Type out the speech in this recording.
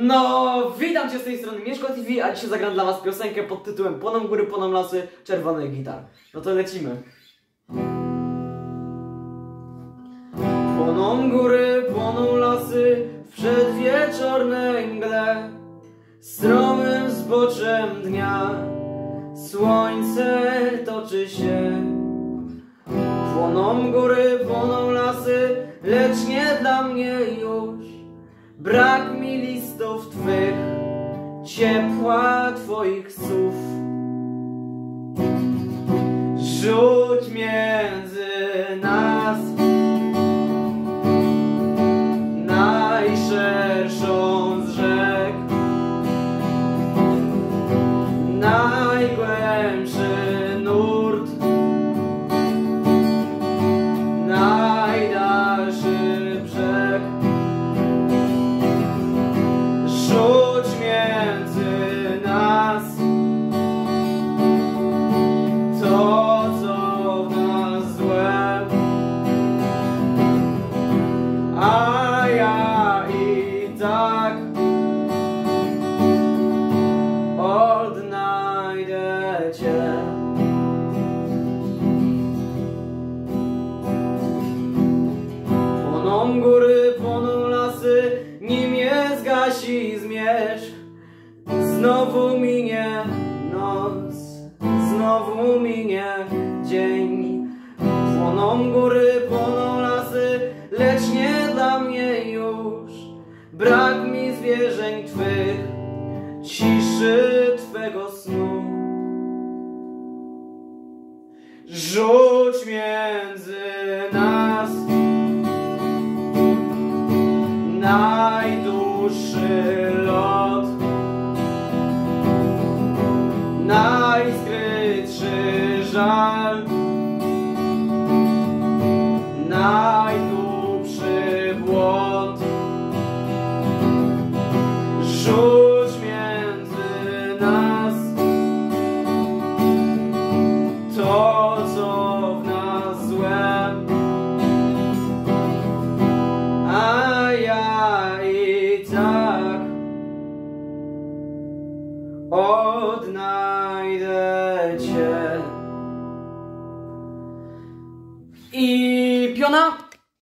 No, witam Cię z tej strony Mieszko TV, a dzisiaj zagram dla Was piosenkę pod tytułem Płoną góry, płoną lasy, czerwony gitar. No to lecimy. Płoną góry, płoną lasy w przedwieczornej mgle Stromym zboczem dnia słońce toczy się Płoną góry, płoną lasy, lecz nie dla mnie Brak mi listów Twych, ciepła Twoich słów. Rzuć między Płoną góry, płoną lasy, nim je zgasi zmierzch. Znowu minie noc, znowu minie dzień. Płoną góry, płoną lasy, lecz nie dla mnie już. Brak mi zwierzeń Twych, ciszy Twego snu. Rzuć między żal, najdłubszy błąd. Rzuć między nas to, co w nas złe. A ja i tak odnajdę Cię. campeonato.